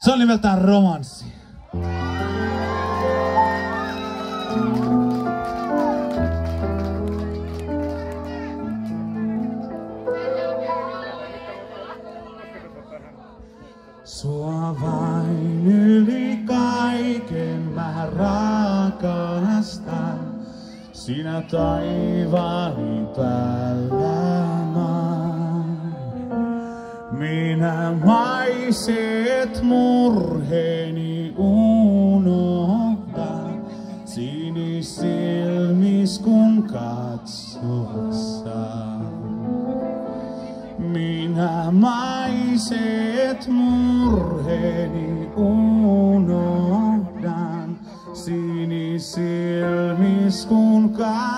Se on nimeltään romanssi. Sua vain yli kaiken mä rakastan, sinä taivaan päällä. Minä maiset murheeni unohdan, sinisilmis kun katsossaan. Minä maiset murheeni unohdan, sinisilmis kun katsossaan.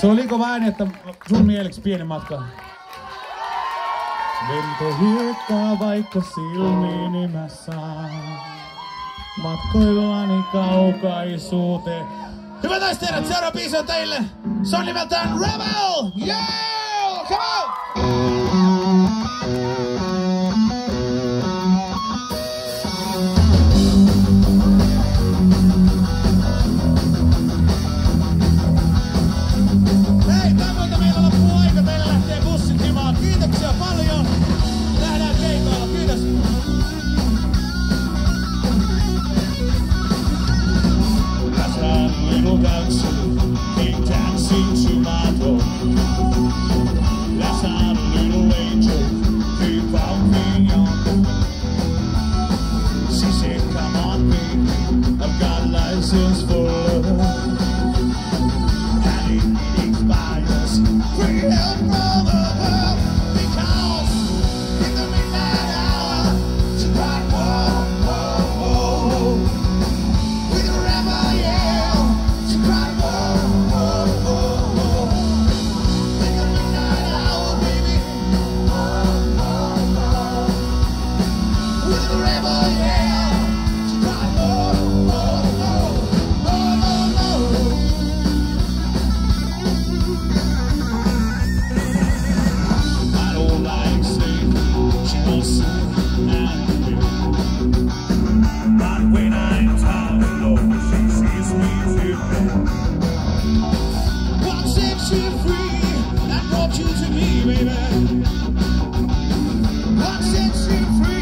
Se oli liikaa vähän, että sun mieleksi pieni matka. Vento hiertää vaikka silmiini mä saan. Matkoillani kaukaisuuteen. Hyvät naiset herrat, seuraava biisi on teille. Se on nimeltään Rebel! Yeah! Come on! Jesus for Two, three.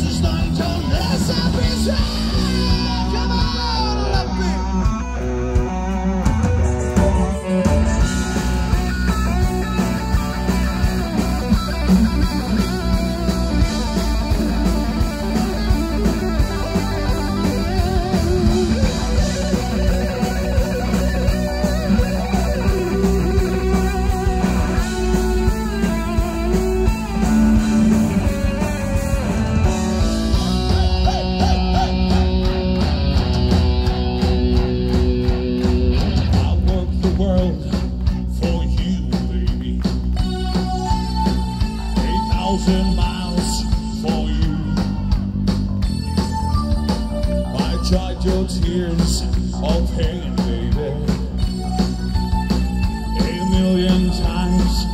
just a your life. Of pain, baby. A million times